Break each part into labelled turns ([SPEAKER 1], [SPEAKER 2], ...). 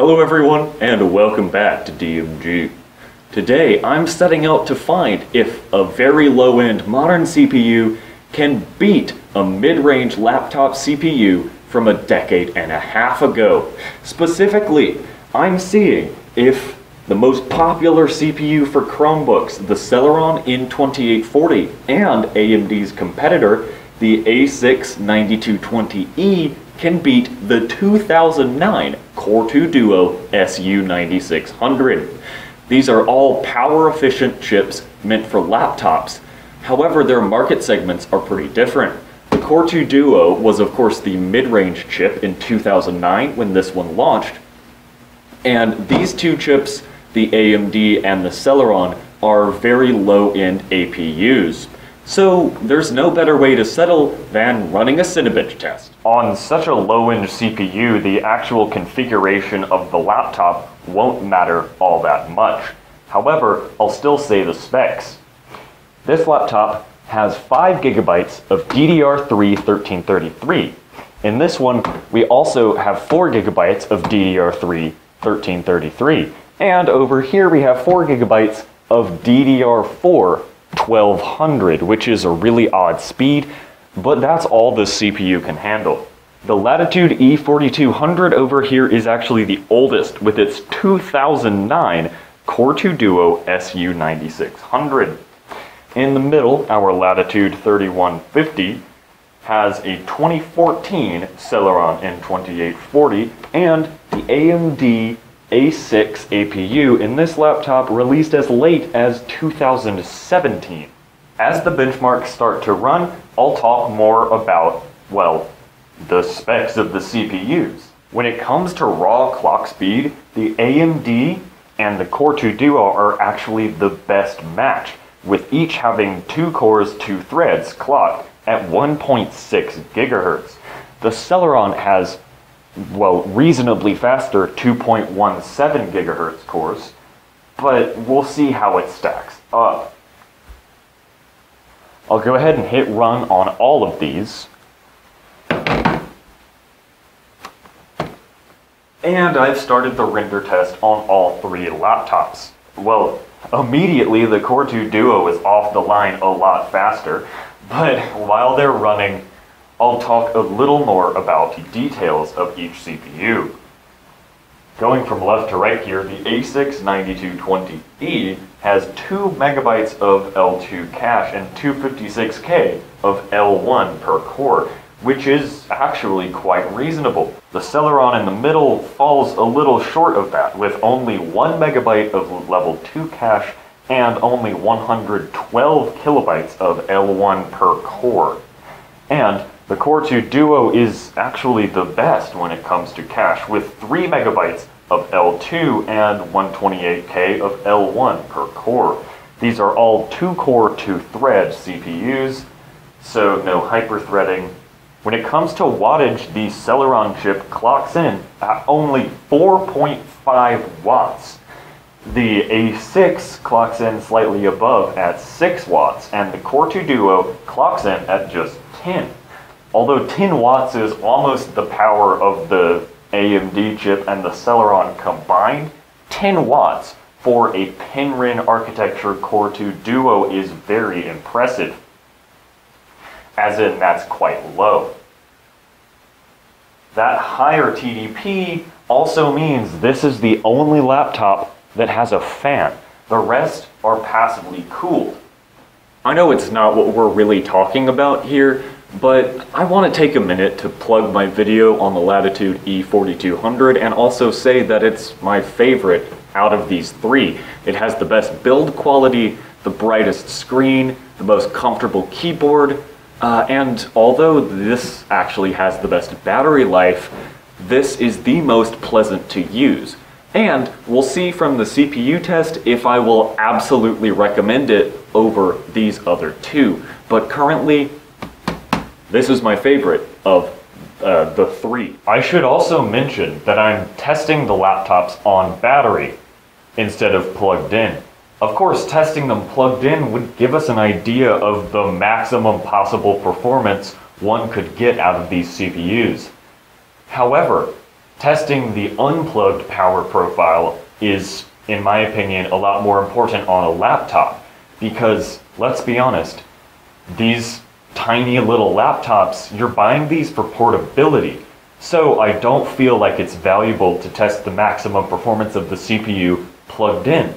[SPEAKER 1] Hello everyone and welcome back to DMG. Today I'm setting out to find if a very low-end modern CPU can beat a mid-range laptop CPU from a decade and a half ago. Specifically, I'm seeing if the most popular CPU for Chromebooks, the Celeron N2840, and AMD's competitor, the A6 9220E, can beat the 2009 Core 2 Duo SU9600. These are all power efficient chips meant for laptops. However, their market segments are pretty different. The Core 2 Duo was of course the mid-range chip in 2009 when this one launched. And these two chips, the AMD and the Celeron, are very low-end APUs. So there's no better way to settle than running a Cinebench test. On such a low-end CPU, the actual configuration of the laptop won't matter all that much. However, I'll still say the specs. This laptop has 5 gigabytes of DDR3 1333. In this one, we also have 4 gigabytes of DDR3 1333. And over here we have 4 gigabytes of DDR4 1200, which is a really odd speed, but that's all the CPU can handle. The Latitude E4200 over here is actually the oldest with its 2009 Core 2 Duo SU9600. In the middle, our Latitude 3150 has a 2014 Celeron N2840 and the AMD a6 APU in this laptop released as late as 2017. As the benchmarks start to run, I'll talk more about, well, the specs of the CPUs. When it comes to raw clock speed, the AMD and the Core 2 Duo are actually the best match, with each having two cores, two threads clocked at 1.6 gigahertz. The Celeron has well, reasonably faster 2.17 gigahertz cores, but we'll see how it stacks up. I'll go ahead and hit run on all of these. And I've started the render test on all three laptops. Well, immediately the Core 2 Duo is off the line a lot faster, but while they're running I'll talk a little more about the details of each CPU. Going from left to right here, the A6 9220E has 2 megabytes of L2 cache and 256K of L1 per core, which is actually quite reasonable. The Celeron in the middle falls a little short of that, with only 1 megabyte of level 2 cache and only 112 kilobytes of L1 per core. And the Core 2 Duo is actually the best when it comes to cache, with 3 megabytes of L2 and 128K of L1 per core. These are all 2-core 2-thread CPUs, so no hyper-threading. When it comes to wattage, the Celeron chip clocks in at only 4.5 watts. The A6 clocks in slightly above at 6 watts, and the Core 2 Duo clocks in at just 10 although 10 watts is almost the power of the AMD chip and the Celeron combined, 10 watts for a Penryn architecture Core 2 Duo is very impressive. As in, that's quite low. That higher TDP also means this is the only laptop that has a fan. The rest are passively cooled. I know it's not what we're really talking about here, but I want to take a minute to plug my video on the Latitude E4200 and also say that it's my favorite out of these three. It has the best build quality, the brightest screen, the most comfortable keyboard, uh, and although this actually has the best battery life, this is the most pleasant to use. And we'll see from the CPU test if I will absolutely recommend it over these other two. But currently, this is my favorite of uh, the three. I should also mention that I'm testing the laptops on battery instead of plugged in. Of course, testing them plugged in would give us an idea of the maximum possible performance one could get out of these CPUs. However, testing the unplugged power profile is, in my opinion, a lot more important on a laptop because, let's be honest, these tiny little laptops, you're buying these for portability. So I don't feel like it's valuable to test the maximum performance of the CPU plugged in,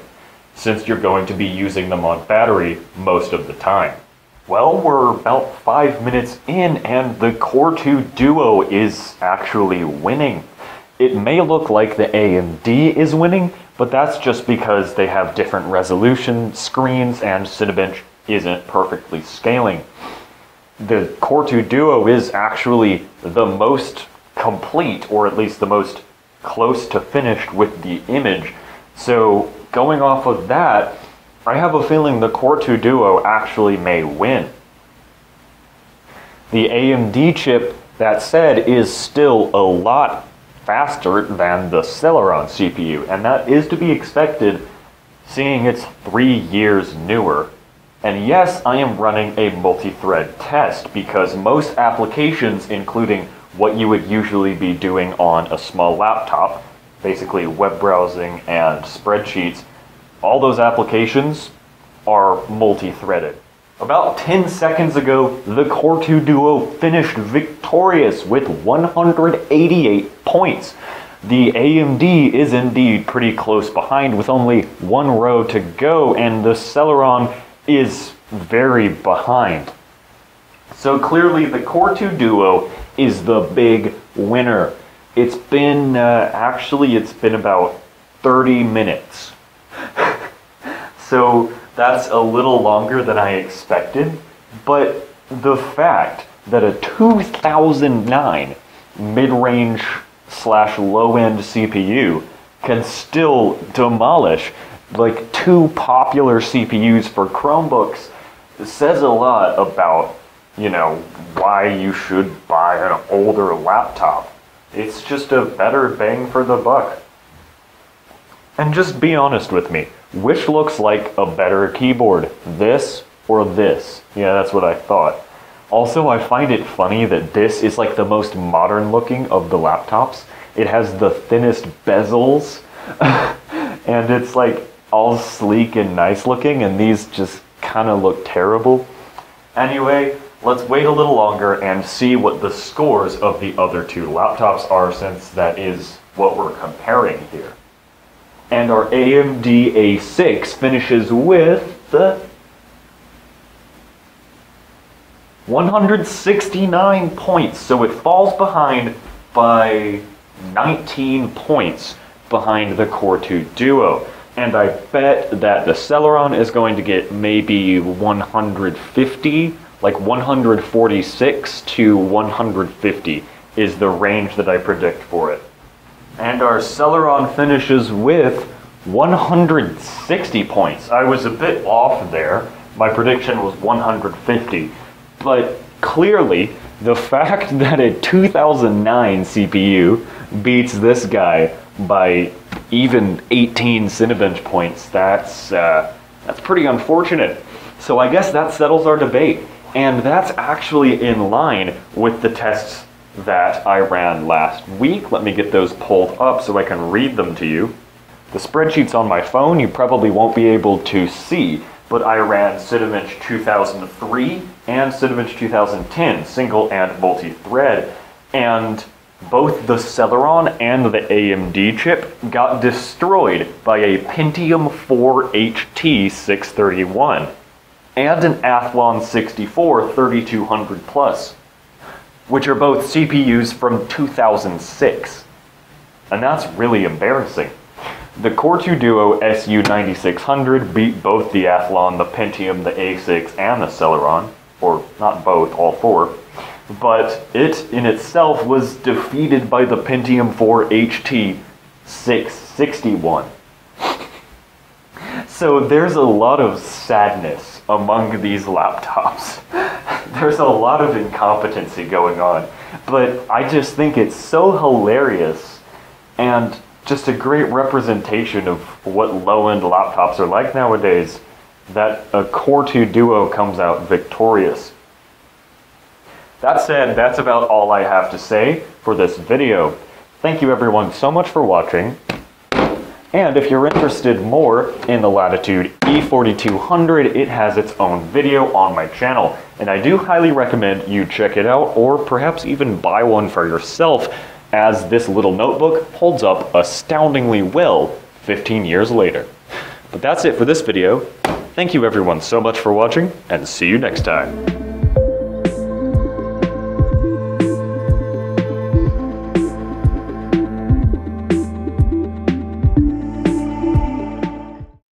[SPEAKER 1] since you're going to be using them on battery most of the time. Well, we're about five minutes in, and the Core 2 Duo is actually winning. It may look like the AMD is winning, but that's just because they have different resolution screens and Cinebench isn't perfectly scaling. The Core 2 Duo is actually the most complete, or at least the most close to finished with the image. So going off of that, I have a feeling the Core 2 Duo actually may win. The AMD chip, that said, is still a lot faster than the Celeron CPU, and that is to be expected seeing it's three years newer. And yes, I am running a multi-thread test because most applications, including what you would usually be doing on a small laptop, basically web browsing and spreadsheets, all those applications are multi-threaded. About 10 seconds ago, the Core 2 Duo finished victorious with 188 points. The AMD is indeed pretty close behind with only one row to go, and the Celeron is very behind. So clearly, the Core 2 Duo is the big winner. It's been, uh, actually, it's been about 30 minutes. so that's a little longer than I expected, but the fact that a 2009 mid-range slash low-end CPU can still demolish like two popular CPUs for Chromebooks says a lot about you know, why you should buy an older laptop. It's just a better bang for the buck. And just be honest with me. Which looks like a better keyboard? This or this? Yeah, that's what I thought. Also, I find it funny that this is like the most modern looking of the laptops. It has the thinnest bezels, and it's like all sleek and nice looking, and these just kind of look terrible. Anyway, Let's wait a little longer and see what the scores of the other two laptops are since that is what we're comparing here. And our AMD A6 finishes with 169 points, so it falls behind by 19 points behind the Core 2 Duo. And I bet that the Celeron is going to get maybe 150 like 146 to 150 is the range that I predict for it. And our Celeron finishes with 160 points. I was a bit off there. My prediction was 150. But clearly, the fact that a 2009 CPU beats this guy by even 18 Cinebench points, that's, uh, that's pretty unfortunate. So I guess that settles our debate. And that's actually in line with the tests that I ran last week. Let me get those pulled up so I can read them to you. The spreadsheets on my phone you probably won't be able to see, but I ran Cinebench 2003 and Cinebench 2010, single and multi-thread, and both the Celeron and the AMD chip got destroyed by a Pentium 4 HT 631 and an Athlon 64 3200 Plus, which are both CPUs from 2006. And that's really embarrassing. The Core 2 Duo SU9600 beat both the Athlon, the Pentium, the A6, and the Celeron, or not both, all four, but it in itself was defeated by the Pentium 4 HT 661. so there's a lot of sadness among these laptops. There's a lot of incompetency going on, but I just think it's so hilarious and just a great representation of what low-end laptops are like nowadays that a Core 2 Duo comes out victorious. That said, that's about all I have to say for this video. Thank you everyone so much for watching. And if you're interested more in the Latitude E4200, it has its own video on my channel. And I do highly recommend you check it out or perhaps even buy one for yourself as this little notebook holds up astoundingly well 15 years later. But that's it for this video. Thank you everyone so much for watching and see you next time.